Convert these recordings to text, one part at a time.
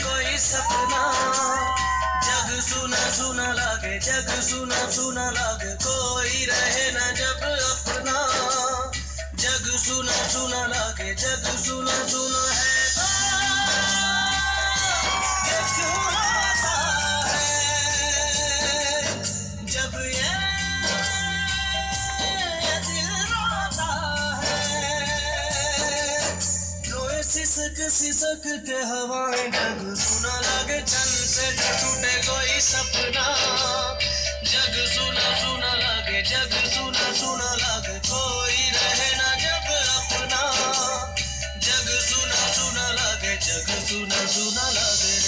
कोई सपना जग सुना सुना लागे जग सुना सुना लागे कोई रहे ना जब सिसक के हवाएँ जग सुना लगे चंद से टूटे कोई सपना। जग सुना सुना लगे, जग सुना सुना लगे कोई रहे ना जब अपना। जग सुना सुना लगे, जग सुना सुना लगे।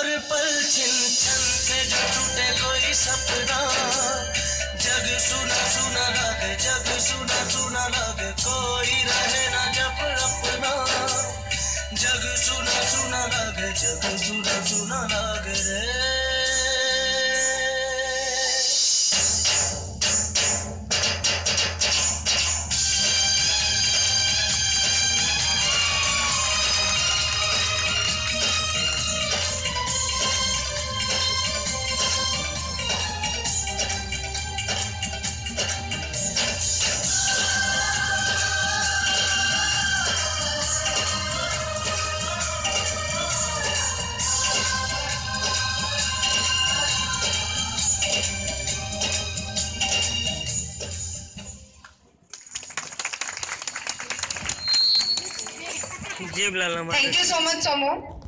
हर पल छिन छन से जो टूटे कोई सपना। जग सुना सुना लगे, जग सुना सुना लगे, कोई रहे ना जब अपना। जग सुना सुना लगे, जग सुना सुना जेब लाला Thank you so much, Somo.